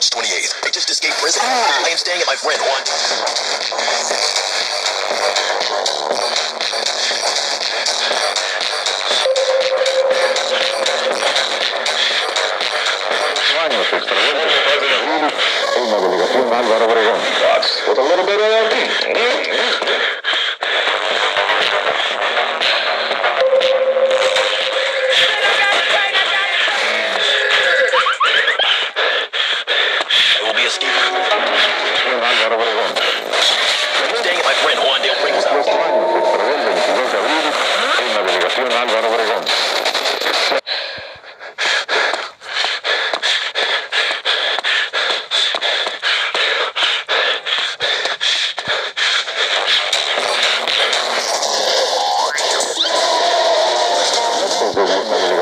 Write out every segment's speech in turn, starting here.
March 28th. I just escaped prison. I am staying at my friend one. With a little bit of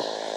up.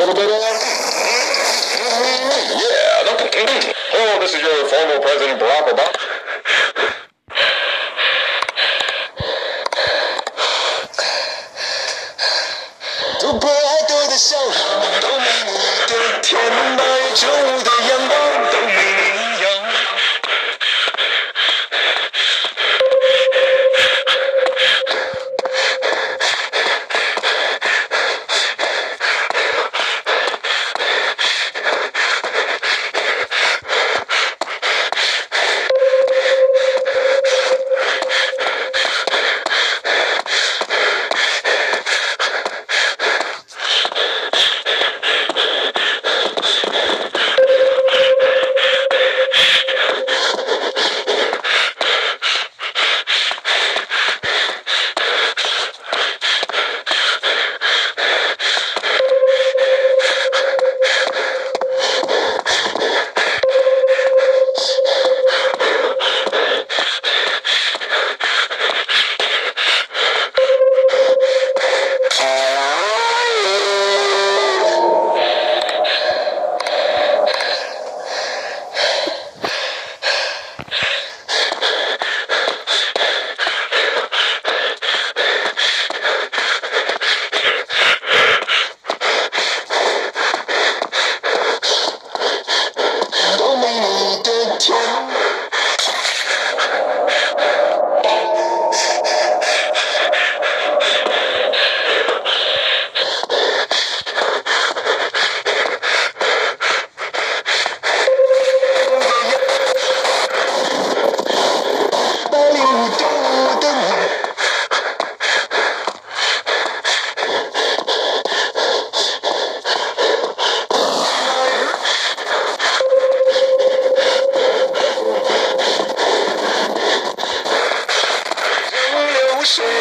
little bit? Yeah. Oh, this is your former President Barack Obama. shit.